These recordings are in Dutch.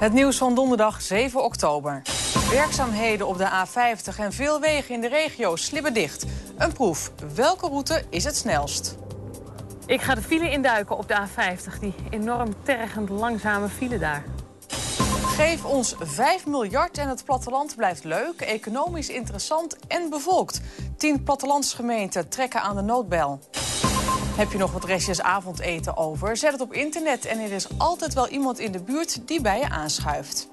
Het nieuws van donderdag 7 oktober. Werkzaamheden op de A50 en veel wegen in de regio slibben dicht. Een proef. Welke route is het snelst? Ik ga de file induiken op de A50, die enorm tergend langzame file daar. Geef ons 5 miljard en het platteland blijft leuk, economisch interessant en bevolkt. Tien plattelandsgemeenten trekken aan de noodbel. Heb je nog wat restjes avondeten over? Zet het op internet en er is altijd wel iemand in de buurt die bij je aanschuift.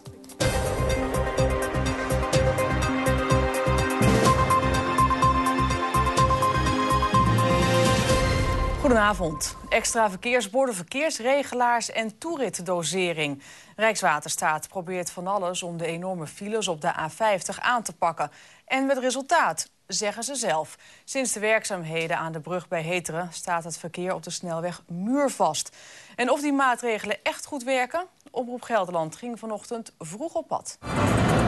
Goedenavond. Extra verkeersborden, verkeersregelaars en toeritdosering. Rijkswaterstaat probeert van alles om de enorme files op de A50 aan te pakken. En met resultaat, zeggen ze zelf. Sinds de werkzaamheden aan de brug bij Heteren... staat het verkeer op de snelweg muurvast. En of die maatregelen echt goed werken? Oproep Gelderland ging vanochtend vroeg op pad.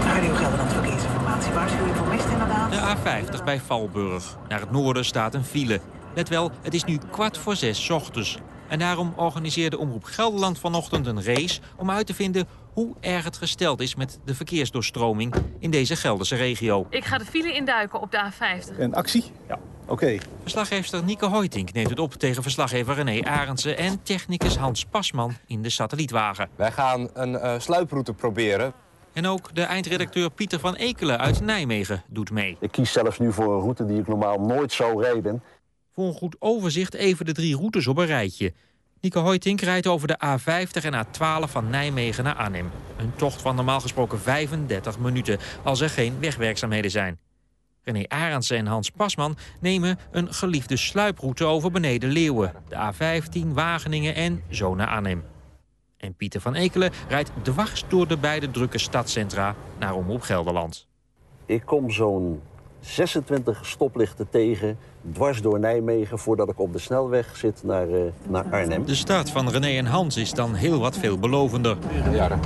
Radio Gelderland Verkeersinformatie. Waarschuwing voor mist inderdaad. De A50 bij Valburg. Naar het noorden staat een file. Let wel, het is nu kwart voor zes ochtends. En daarom organiseerde Omroep Gelderland vanochtend een race... om uit te vinden hoe erg het gesteld is met de verkeersdoorstroming in deze Gelderse regio. Ik ga de file induiken op de A50. Een actie? Ja. Oké. Verslaggeefster Nieke Hoytink neemt het op tegen verslaggever René Arendsen... en technicus Hans Pasman in de satellietwagen. Wij gaan een uh, sluiproute proberen. En ook de eindredacteur Pieter van Ekelen uit Nijmegen doet mee. Ik kies zelfs nu voor een route die ik normaal nooit zou rijden. Voor een goed overzicht even de drie routes op een rijtje. Nico Hoytink rijdt over de A50 en A12 van Nijmegen naar Arnhem. Een tocht van normaal gesproken 35 minuten, als er geen wegwerkzaamheden zijn. René Arendsen en Hans Pasman nemen een geliefde sluiproute over beneden Leeuwen. De A15, Wageningen en zo naar Arnhem. En Pieter van Ekelen rijdt dwars door de beide drukke stadcentra naar Omroep Gelderland. Ik kom zo'n 26 stoplichten tegen, dwars door Nijmegen... voordat ik op de snelweg zit naar, uh, naar Arnhem. De start van René en Hans is dan heel wat veelbelovender. Ja, dat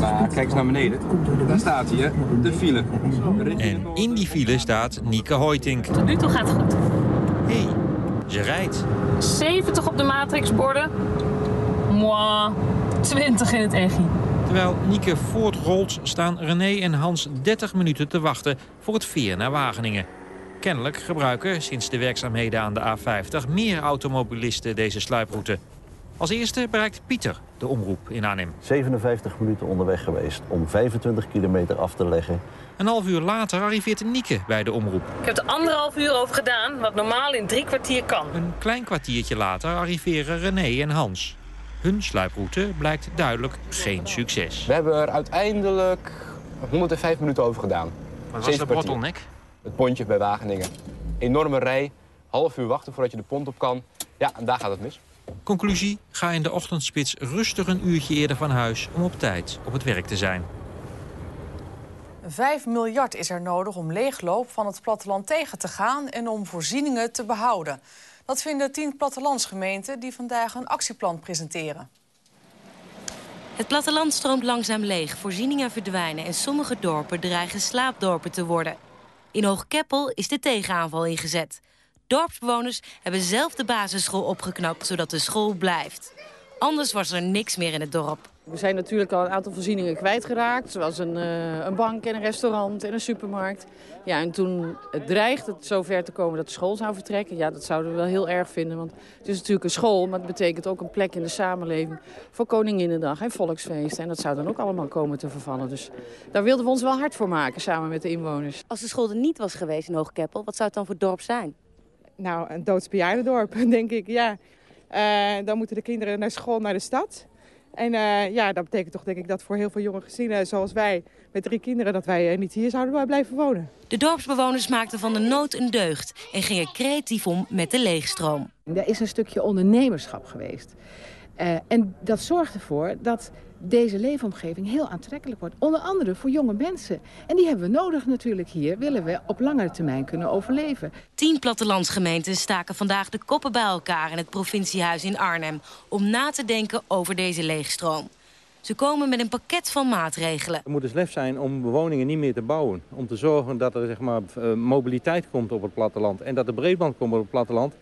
Maar kijk eens naar beneden. Daar staat hij, de file. En in die file staat Nieke Hoytink. Tot nu toe gaat het goed. Hé, hey, ze rijdt. 70 op de matrixborden. Moi, 20 in het EGI. Terwijl Nieke voortrolt staan René en Hans 30 minuten te wachten voor het veer naar Wageningen. Kennelijk gebruiken sinds de werkzaamheden aan de A50 meer automobilisten deze sluiproute. Als eerste bereikt Pieter de omroep in Arnhem. 57 minuten onderweg geweest om 25 kilometer af te leggen. Een half uur later arriveert Nieke bij de omroep. Ik heb er anderhalf uur over gedaan, wat normaal in drie kwartier kan. Een klein kwartiertje later arriveren René en Hans. Hun sluiproute blijkt duidelijk geen succes. We hebben er uiteindelijk 105 minuten over gedaan. Wat was de bottleneck? Het pontje bij Wageningen. Enorme rij, half uur wachten voordat je de pont op kan. Ja, en daar gaat het mis. Conclusie, ga in de ochtendspits rustig een uurtje eerder van huis... om op tijd op het werk te zijn. 5 miljard is er nodig om leegloop van het platteland tegen te gaan... en om voorzieningen te behouden. Dat vinden tien plattelandsgemeenten die vandaag een actieplan presenteren. Het platteland stroomt langzaam leeg, voorzieningen verdwijnen... en sommige dorpen dreigen slaapdorpen te worden. In Hoogkeppel is de tegenaanval ingezet. Dorpsbewoners hebben zelf de basisschool opgeknapt... zodat de school blijft. Anders was er niks meer in het dorp. We zijn natuurlijk al een aantal voorzieningen kwijtgeraakt. Zoals een, uh, een bank en een restaurant en een supermarkt. Ja, en toen het dreigt het zover te komen dat de school zou vertrekken... ja, dat zouden we wel heel erg vinden. Want het is natuurlijk een school, maar het betekent ook een plek in de samenleving... voor Koninginnedag en volksfeesten. En dat zou dan ook allemaal komen te vervallen. Dus daar wilden we ons wel hard voor maken, samen met de inwoners. Als de school er niet was geweest in Hoogkeppel, wat zou het dan voor dorp zijn? Nou, een doodsbejaardendorp, denk ik, ja. Uh, dan moeten de kinderen naar school, naar de stad... En uh, ja, dat betekent toch denk ik dat voor heel veel jonge gezinnen zoals wij met drie kinderen... dat wij uh, niet hier zouden blijven wonen. De dorpsbewoners maakten van de nood een deugd en gingen creatief om met de leegstroom. Er is een stukje ondernemerschap geweest. Uh, en dat zorgt ervoor dat deze leefomgeving heel aantrekkelijk wordt. Onder andere voor jonge mensen. En die hebben we nodig natuurlijk hier, willen we op langere termijn kunnen overleven. Tien plattelandsgemeenten staken vandaag de koppen bij elkaar in het provinciehuis in Arnhem... om na te denken over deze leegstroom. Ze komen met een pakket van maatregelen. Er moet dus lef zijn om woningen niet meer te bouwen. Om te zorgen dat er zeg maar, eh, mobiliteit komt op het platteland. En dat er breedband komt op het platteland.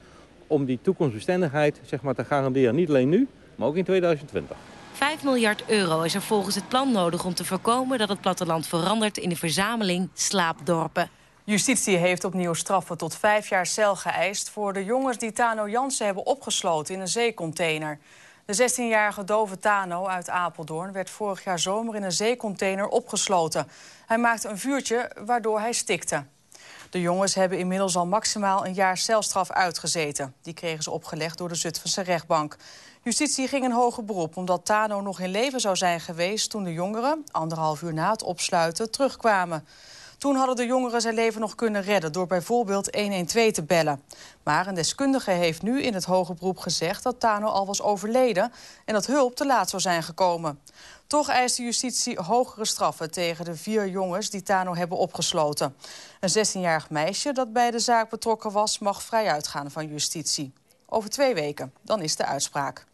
Om die toekomstbestendigheid zeg maar, te garanderen. Niet alleen nu, maar ook in 2020. 5 miljard euro is er volgens het plan nodig om te voorkomen dat het platteland verandert in een verzameling slaapdorpen. Justitie heeft opnieuw straffen tot vijf jaar cel geëist... voor de jongens die Tano Jansen hebben opgesloten in een zeecontainer. De 16-jarige dove Tano uit Apeldoorn werd vorig jaar zomer in een zeecontainer opgesloten. Hij maakte een vuurtje waardoor hij stikte. De jongens hebben inmiddels al maximaal een jaar celstraf uitgezeten. Die kregen ze opgelegd door de Zutphense rechtbank. Justitie ging een hoger beroep omdat Tano nog in leven zou zijn geweest... toen de jongeren, anderhalf uur na het opsluiten, terugkwamen. Toen hadden de jongeren zijn leven nog kunnen redden... door bijvoorbeeld 112 te bellen. Maar een deskundige heeft nu in het hoger beroep gezegd... dat Tano al was overleden en dat hulp te laat zou zijn gekomen. Toch eist de justitie hogere straffen tegen de vier jongens die Tano hebben opgesloten. Een 16-jarig meisje dat bij de zaak betrokken was... mag vrij uitgaan van justitie. Over twee weken, dan is de uitspraak.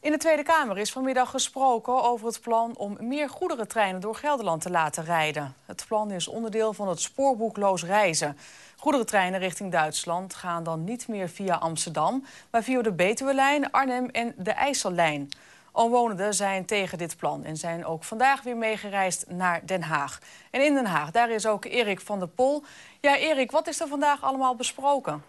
In de Tweede Kamer is vanmiddag gesproken over het plan om meer goederentreinen door Gelderland te laten rijden. Het plan is onderdeel van het spoorboekloos reizen. Goederentreinen richting Duitsland gaan dan niet meer via Amsterdam, maar via de Betuwelijn, Arnhem en de IJssellijn. Omwonenden zijn tegen dit plan en zijn ook vandaag weer meegereisd naar Den Haag. En in Den Haag, daar is ook Erik van der Pol. Ja, Erik, wat is er vandaag allemaal besproken?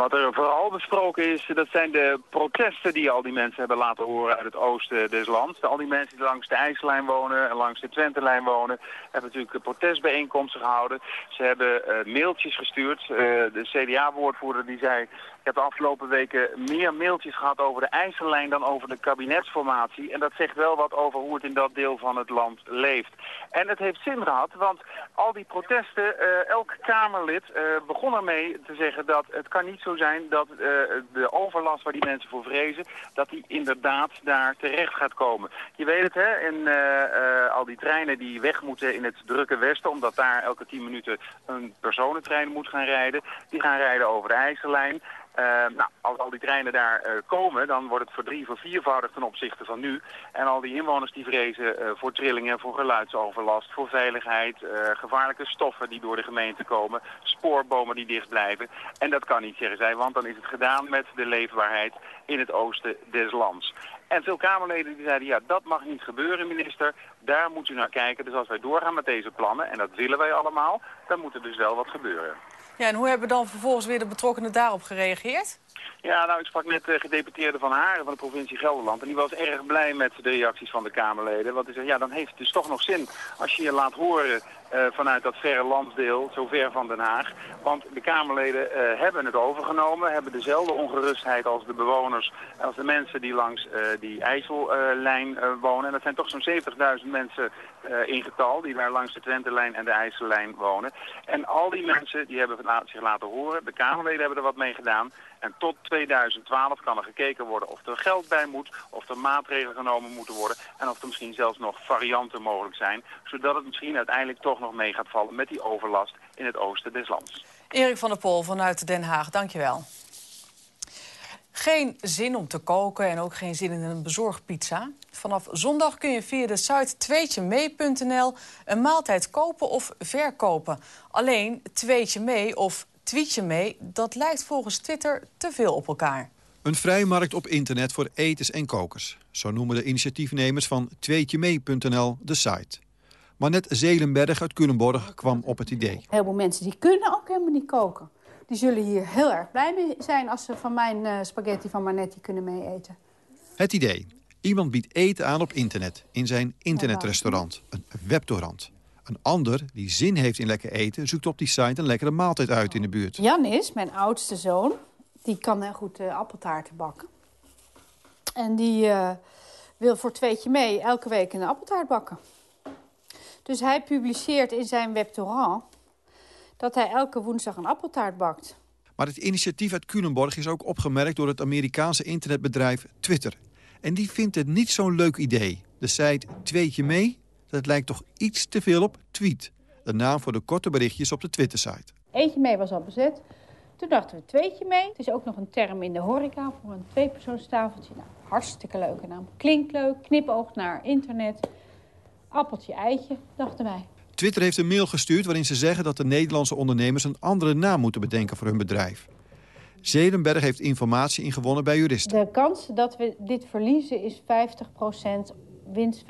Wat er vooral besproken is, dat zijn de protesten die al die mensen hebben laten horen uit het oosten des lands. Al die mensen die langs de IJslijn wonen en langs de Twentelijn wonen, hebben natuurlijk protestbijeenkomsten gehouden. Ze hebben uh, mailtjes gestuurd. Uh, de CDA-woordvoerder die zei, ik heb de afgelopen weken meer mailtjes gehad over de IJssellijn dan over de kabinetsformatie. En dat zegt wel wat over hoe het in dat deel van het land leeft. En het heeft zin gehad, want al die protesten, uh, elk Kamerlid uh, begon ermee te zeggen dat het kan niet zo zijn dat uh, de overlast waar die mensen voor vrezen, dat die inderdaad daar terecht gaat komen. Je weet het, hè, in al die treinen die weg moeten in het drukke westen, omdat daar elke tien minuten een personentrein moet gaan rijden, die gaan rijden over de IJssellijn. Uh, nou, als al die treinen daar uh, komen, dan wordt het voor drie, voor viervoudig ten opzichte van nu. En al die inwoners die vrezen uh, voor trillingen, voor geluidsoverlast, voor veiligheid, gevaarlijke stoffen die door de gemeente komen, spoorbomen die dicht blijven. En dat kan niet, zeggen zij, want dan is het gedaan met de leefbaarheid in het oosten des lands. En veel Kamerleden die zeiden, ja, dat mag niet gebeuren, minister. Daar moet u naar kijken. Dus als wij doorgaan met deze plannen, en dat willen wij allemaal, dan moet er dus wel wat gebeuren. Ja, en hoe hebben dan vervolgens weer de betrokkenen daarop gereageerd? Ja, nou, ik sprak met de gedeputeerde van Haren van de provincie Gelderland. En die was erg blij met de reacties van de Kamerleden. Want hij zei, ja, dan heeft het dus toch nog zin als je je laat horen uh, vanuit dat verre landsdeel, zo ver van Den Haag. Want de Kamerleden uh, hebben het overgenomen, hebben dezelfde ongerustheid als de bewoners, als de mensen die langs die IJssellijn wonen. En dat zijn toch zo'n 70.000 mensen in getal die daar langs de Twentelijn en de IJssellijn wonen. En al die mensen die hebben zich laten horen, de Kamerleden hebben er wat mee gedaan. En tot 2012 kan er gekeken worden of er geld bij moet, of er maatregelen genomen moeten worden en of er misschien zelfs nog varianten mogelijk zijn, zodat het misschien uiteindelijk toch nog mee gaat vallen met die overlast in het oosten des lands. Erik van der Pol vanuit Den Haag, dankjewel. Geen zin om te koken en ook geen zin in een bezorgpizza. Vanaf zondag kun je via de site tweetjemee.nl een maaltijd kopen of verkopen. Alleen tweetje mee of tweetje mee, dat lijkt volgens Twitter te veel op elkaar. Een vrijmarkt op internet voor eters en kokers. Zo noemen de initiatiefnemers van tweetjemee.nl de site. Maar net Zelenberg uit Culemborg kwam op het idee. Heel veel mensen die kunnen ook helemaal niet koken. Die zullen hier heel erg blij mee zijn als ze van mijn uh, spaghetti van Manetti kunnen meeeten. Het idee. Iemand biedt eten aan op internet, in zijn internetrestaurant, een webtorrent. Een ander die zin heeft in lekker eten... zoekt op die site een lekkere maaltijd uit in de buurt. Jan is, mijn oudste zoon, die kan heel goed uh, appeltaarten bakken. En die uh, wil voor tweetje mee elke week een appeltaart bakken. Dus hij publiceert in zijn webtorrent dat hij elke woensdag een appeltaart bakt. Maar het initiatief uit Culemborg is ook opgemerkt door het Amerikaanse internetbedrijf Twitter. En die vindt het niet zo'n leuk idee. De site Tweetje mee, dat lijkt toch iets te veel op tweet. De naam voor de korte berichtjes op de Twitter-site. Eentje mee was al bezet. Toen dachten we tweetje mee. Het is ook nog een term in de horeca voor een tweepersoonstafeltje. Nou, hartstikke leuke naam. Klinkt leuk, knipoog naar internet. Appeltje, eitje, dachten wij. Twitter heeft een mail gestuurd waarin ze zeggen dat de Nederlandse ondernemers een andere naam moeten bedenken voor hun bedrijf. Zedenberg heeft informatie ingewonnen bij juristen. De kans dat we dit verliezen is 50% winst, 50%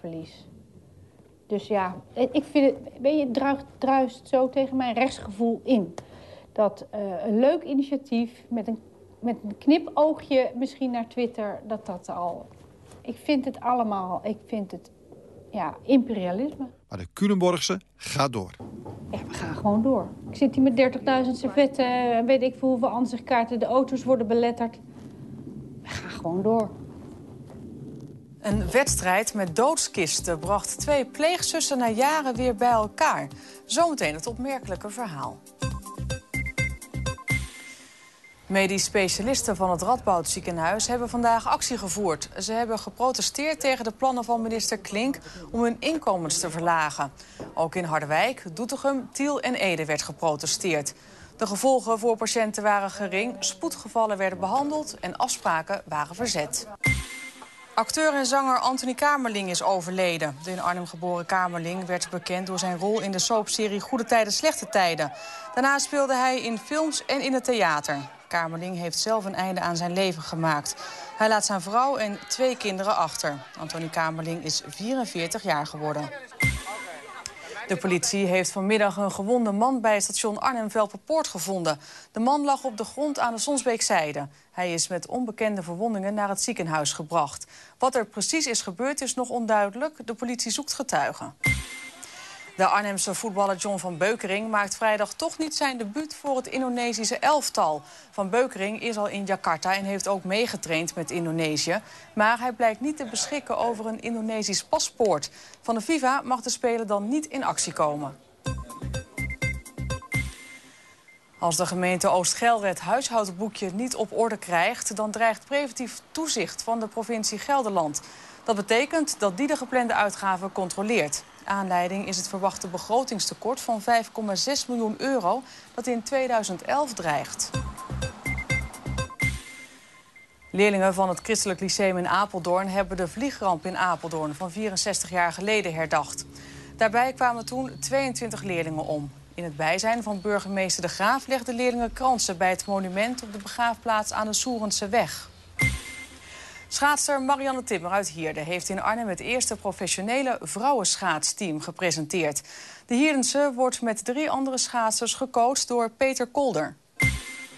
verlies. Dus ja, ik vind het, weet je, druist, zo tegen mijn rechtsgevoel in. Dat uh, een leuk initiatief met een, met een knipoogje misschien naar Twitter, dat dat al... Ik vind het allemaal, ik vind het ja, imperialisme. Maar de Culemborgse gaat door. Ja, we gaan gewoon door. Ik zit hier met 30.000 servetten, weet ik veel hoeveel ansichtkaarten. De auto's worden beletterd. We gaan gewoon door. Een wedstrijd met doodskisten bracht twee pleegzussen na jaren weer bij elkaar. Zometeen het opmerkelijke verhaal. Medisch specialisten van het Radboudziekenhuis hebben vandaag actie gevoerd. Ze hebben geprotesteerd tegen de plannen van minister Klink om hun inkomens te verlagen. Ook in Harderwijk, Doetinchem, Tiel en Ede werd geprotesteerd. De gevolgen voor patiënten waren gering, spoedgevallen werden behandeld en afspraken waren verzet. Acteur en zanger Anthony Kamerling is overleden. De in Arnhem geboren Kamerling werd bekend door zijn rol in de soapserie Goede Tijden, Slechte Tijden. Daarna speelde hij in films en in het theater. Kamerling heeft zelf een einde aan zijn leven gemaakt. Hij laat zijn vrouw en twee kinderen achter. Anthony Kamerling is 44 jaar geworden. De politie heeft vanmiddag een gewonde man bij station Arnhem-Velperpoort gevonden. De man lag op de grond aan de Sonsbeekzijde. Hij is met onbekende verwondingen naar het ziekenhuis gebracht. Wat er precies is gebeurd is nog onduidelijk. De politie zoekt getuigen. De Arnhemse voetballer John van Beukering maakt vrijdag toch niet zijn debuut voor het Indonesische elftal. Van Beukering is al in Jakarta en heeft ook meegetraind met Indonesië. Maar hij blijkt niet te beschikken over een Indonesisch paspoort. Van de FIFA mag de speler dan niet in actie komen. Als de gemeente Oost-Gelre het huishoudboekje niet op orde krijgt... dan dreigt preventief toezicht van de provincie Gelderland. Dat betekent dat die de geplande uitgaven controleert. Aanleiding is het verwachte begrotingstekort van 5,6 miljoen euro... dat in 2011 dreigt. Leerlingen van het Christelijk Lyceum in Apeldoorn... hebben de vliegramp in Apeldoorn van 64 jaar geleden herdacht. Daarbij kwamen toen 22 leerlingen om. In het bijzijn van burgemeester De Graaf legden leerlingen kransen... bij het monument op de begraafplaats aan de Soerense Schaatser Marianne Timmer uit Hierde heeft in Arnhem het eerste professionele vrouwenschaatsteam gepresenteerd. De Hierdense wordt met drie andere schaatsers gecoacht door Peter Kolder.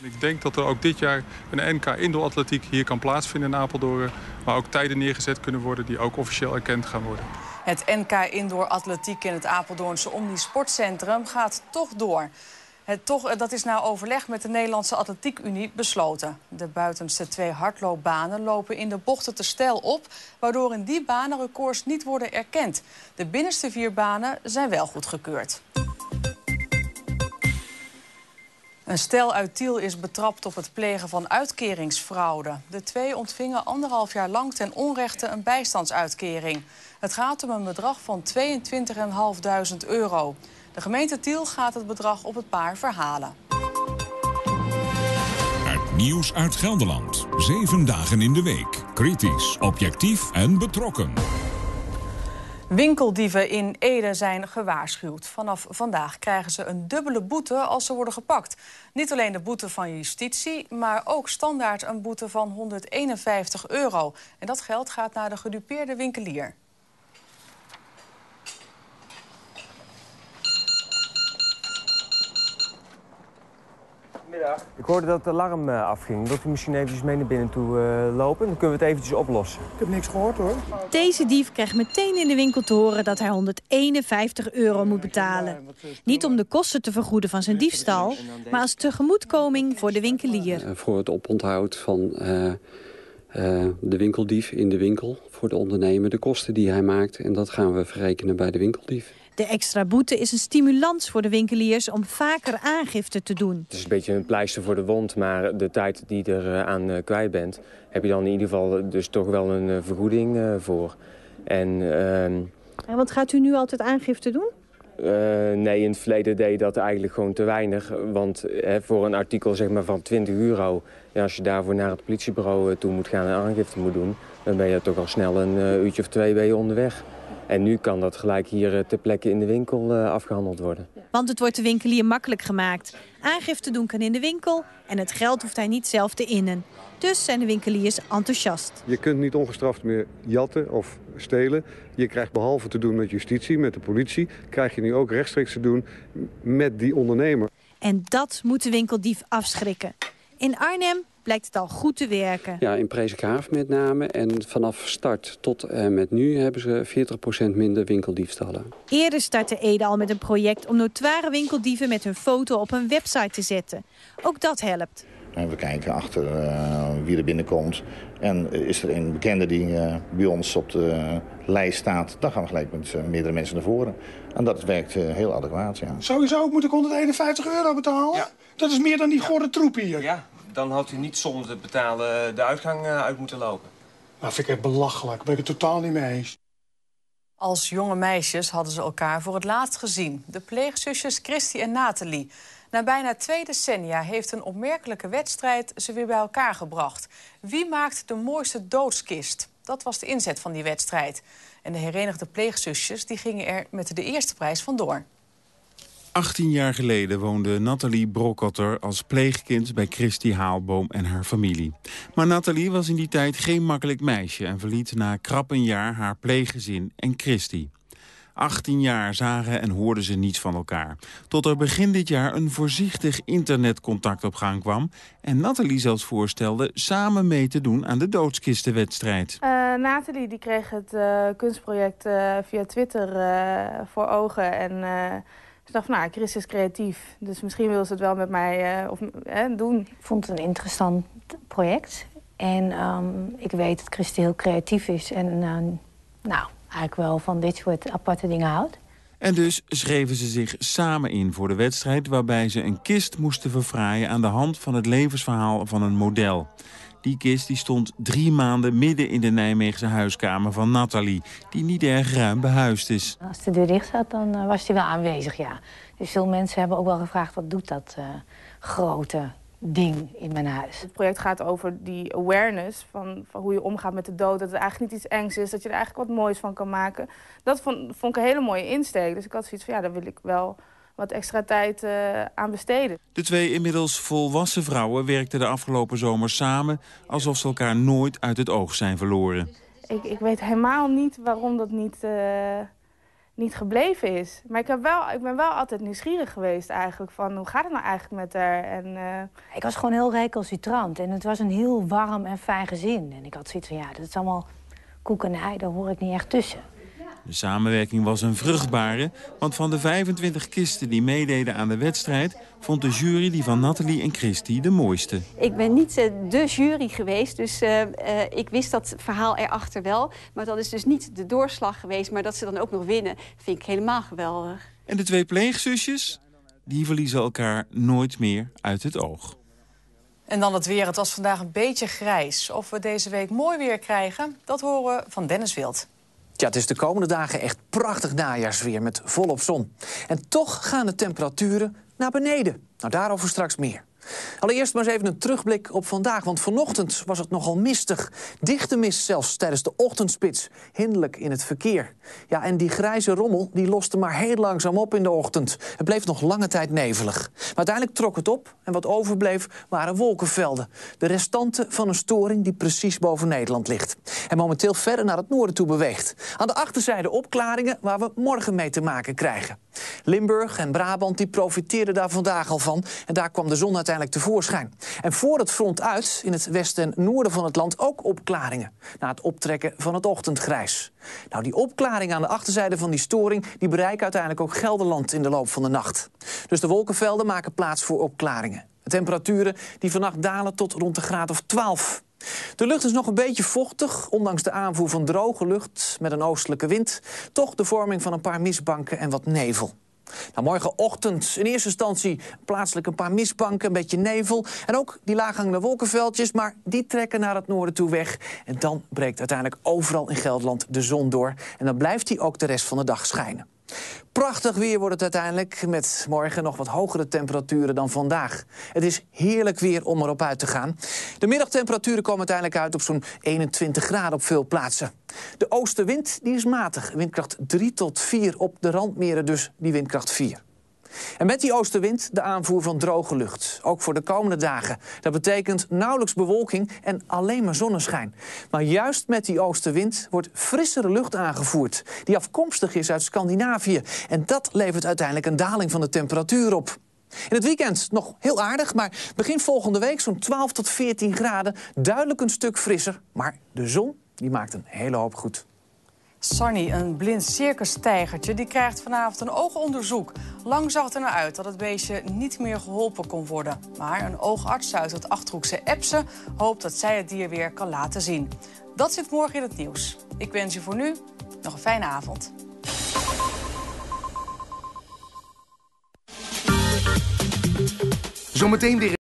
Ik denk dat er ook dit jaar een NK Indoor Atletiek hier kan plaatsvinden in Apeldoorn. Waar ook tijden neergezet kunnen worden die ook officieel erkend gaan worden. Het NK Indoor Atletiek in het Apeldoornse Omnisportcentrum gaat toch door. Het toch, eh, dat is na overleg met de Nederlandse Atletiek Unie besloten. De buitenste twee hardloopbanen lopen in de bochten te stijl op... waardoor in die banen records niet worden erkend. De binnenste vier banen zijn wel goedgekeurd. Een stel uit Tiel is betrapt op het plegen van uitkeringsfraude. De twee ontvingen anderhalf jaar lang ten onrechte een bijstandsuitkering. Het gaat om een bedrag van 22.500 euro. De gemeente Tiel gaat het bedrag op het paar verhalen. Het nieuws uit Gelderland. Zeven dagen in de week. Kritisch, objectief en betrokken. Winkeldieven in Ede zijn gewaarschuwd. Vanaf vandaag krijgen ze een dubbele boete als ze worden gepakt. Niet alleen de boete van justitie, maar ook standaard een boete van 151 euro. En dat geld gaat naar de gedupeerde winkelier. Ik hoorde dat het alarm uh, afging. Wilt u misschien eventjes mee naar binnen toe uh, lopen? Dan kunnen we het eventjes oplossen. Ik heb niks gehoord hoor. Deze dief krijgt meteen in de winkel te horen dat hij 151 euro moet betalen. Niet om de kosten te vergoeden van zijn diefstal, maar als tegemoetkoming voor de winkelier. Uh, voor het oponthoud van de winkeldief in de winkel. Voor de ondernemer de kosten die hij maakt. En dat gaan we verrekenen bij de winkeldief. De extra boete is een stimulans voor de winkeliers om vaker aangifte te doen. Het is een beetje een pleister voor de wond, maar de tijd die je er aan eh, kwijt bent... heb je dan in ieder geval dus toch wel een eh, vergoeding eh, voor. En, ehm, en wat gaat u nu altijd aangifte doen? Uh, nee, in het verleden deed je dat eigenlijk gewoon te weinig. Want uh, voor een artikel zeg maar, van 20 euro... Ja, als je daarvoor naar het politiebureau toe moet gaan en aangifte moet doen... dan ben je toch al snel een uurtje of twee ben je onderweg. En nu kan dat gelijk hier ter plekke in de winkel afgehandeld worden. Want het wordt de winkelier makkelijk gemaakt. Aangifte doen kan in de winkel en het geld hoeft hij niet zelf te innen. Dus zijn de winkeliers enthousiast. Je kunt niet ongestraft meer jatten of stelen. Je krijgt behalve te doen met justitie, met de politie... krijg je nu ook rechtstreeks te doen met die ondernemer. En dat moet de winkeldief afschrikken. In Arnhem blijkt het al goed te werken. Ja, in Prezenkaaf met name. En vanaf start tot en met nu hebben ze 40% minder winkeldiefstallen. Eerder startte Ede al met een project om notoire winkeldieven met hun foto op een website te zetten. Ook dat helpt. We kijken achter uh, wie er binnenkomt. En is er een bekende die uh, bij ons op de lijst staat... dan gaan we gelijk met uh, meerdere mensen naar voren. En dat werkt heel adequaat, ja. Sowieso moet ik 151 euro betalen? Ja. Dat is meer dan die gore troep hier. Ja, dan had u niet zonder te betalen de uitgang uit moeten lopen. Dat vind ik echt belachelijk. Daar ben ik het totaal niet mee eens. Als jonge meisjes hadden ze elkaar voor het laatst gezien. De pleegzusjes Christy en Nathalie. Na bijna twee decennia heeft een opmerkelijke wedstrijd ze weer bij elkaar gebracht. Wie maakt de mooiste doodskist? Dat was de inzet van die wedstrijd. En de herenigde pleegzusjes die gingen er met de eerste prijs vandoor. 18 jaar geleden woonde Nathalie Brokotter als pleegkind bij Christy Haalboom en haar familie. Maar Nathalie was in die tijd geen makkelijk meisje en verliet na krap een jaar haar pleeggezin en Christy. 18 jaar zagen en hoorden ze niets van elkaar. Tot er begin dit jaar een voorzichtig internetcontact op gang kwam... en Nathalie zelfs voorstelde samen mee te doen aan de doodskistenwedstrijd. Uh, Nathalie die kreeg het uh, kunstproject uh, via Twitter voor ogen... en ze dacht van, nou, Chris is creatief, dus misschien wil ze het wel met mij of, doen. Ik vond het een interessant project. En um, ik weet dat Chris heel creatief is en nou eigenlijk wel van dit soort aparte dingen houdt. En dus schreven ze zich samen in voor de wedstrijd... waarbij ze een kist moesten verfraaien aan de hand van het levensverhaal van een model. Die kist die stond drie maanden midden in de Nijmeegse huiskamer van Nathalie... die niet erg ruim behuisd is. Als de deur dicht zat, dan uh, was hij wel aanwezig, ja. Dus veel mensen hebben ook wel gevraagd, wat doet dat uh, grote ding in mijn huis. Het project gaat over die awareness van, van hoe je omgaat met de dood. Dat het eigenlijk niet iets engs is, dat je er eigenlijk wat moois van kan maken. Dat vond, vond ik een hele mooie insteek. Dus ik had zoiets van, ja, daar wil ik wel wat extra tijd uh, aan besteden. De twee inmiddels volwassen vrouwen werkten de afgelopen zomer samen... alsof ze elkaar nooit uit het oog zijn verloren. Ik, ik weet helemaal niet waarom dat niet... Uh niet gebleven is. Maar ik, heb wel, ik ben wel altijd nieuwsgierig geweest eigenlijk van hoe gaat het nou eigenlijk met haar. En, uh... Ik was gewoon heel recalcitrant en het was een heel warm en fijn gezin. En ik had zoiets van ja, dat is allemaal koek en ei, daar hoor ik niet echt tussen. De samenwerking was een vruchtbare, want van de 25 kisten die meededen aan de wedstrijd... vond de jury die van Nathalie en Christy de mooiste. Ik ben niet uh, de jury geweest, dus uh, uh, ik wist dat verhaal erachter wel. Maar dat is dus niet de doorslag geweest, maar dat ze dan ook nog winnen... vind ik helemaal geweldig. En de twee pleegzusjes, die verliezen elkaar nooit meer uit het oog. En dan het weer. Het was vandaag een beetje grijs. Of we deze week mooi weer krijgen, dat horen we van Dennis Wild. Ja, het is de komende dagen echt prachtig najaarsweer met volop zon. En toch gaan de temperaturen naar beneden. Nou, daarover straks meer. Allereerst maar eens even een terugblik op vandaag. Want vanochtend was het nogal mistig. Dichte mist zelfs tijdens de ochtendspits. Hinderlijk in het verkeer. Ja, en die grijze rommel die loste maar heel langzaam op in de ochtend. Het bleef nog lange tijd nevelig. Maar uiteindelijk trok het op. En wat overbleef waren wolkenvelden. De restanten van een storing die precies boven Nederland ligt. En momenteel verder naar het noorden toe beweegt. Aan de achterzijde opklaringen waar we morgen mee te maken krijgen. Limburg en Brabant die profiteerden daar vandaag al van. En daar kwam de zon uiteindelijk tevoorschijn. En voor het front uit, in het westen en noorden van het land, ook opklaringen. Na het optrekken van het ochtendgrijs. Nou, die opklaringen aan de achterzijde van die storing... die bereiken uiteindelijk ook Gelderland in de loop van de nacht. Dus de wolkenvelden maken plaats voor opklaringen. De temperaturen die vannacht dalen tot rond de graad of 12. De lucht is nog een beetje vochtig, ondanks de aanvoer van droge lucht met een oostelijke wind. Toch de vorming van een paar mistbanken en wat nevel. Nou, morgenochtend in eerste instantie plaatselijk een paar mistbanken, een beetje nevel. En ook die laaghangende wolkenveldjes, maar die trekken naar het noorden toe weg. En dan breekt uiteindelijk overal in Gelderland de zon door. En dan blijft die ook de rest van de dag schijnen. Prachtig weer wordt het uiteindelijk, met morgen nog wat hogere temperaturen dan vandaag. Het is heerlijk weer om erop uit te gaan. De middagtemperaturen komen uiteindelijk uit op zo'n 21 graden op veel plaatsen. De oostenwind die is matig, windkracht 3 tot 4 op de randmeren dus die windkracht 4. En met die oostenwind de aanvoer van droge lucht. Ook voor de komende dagen. Dat betekent nauwelijks bewolking en alleen maar zonneschijn. Maar juist met die oostenwind wordt frissere lucht aangevoerd. Die afkomstig is uit Scandinavië. En dat levert uiteindelijk een daling van de temperatuur op. In het weekend nog heel aardig, maar begin volgende week zo'n 12 tot 14 graden. Duidelijk een stuk frisser, maar de zon die maakt een hele hoop goed. Sunny, een blind circustijgertje, die krijgt vanavond een oogonderzoek. Lang zag het er naar uit dat het beestje niet meer geholpen kon worden. Maar een oogarts uit het Achterhoekse Epse hoopt dat zij het dier weer kan laten zien. Dat zit morgen in het nieuws. Ik wens u voor nu nog een fijne avond. Zometeen weer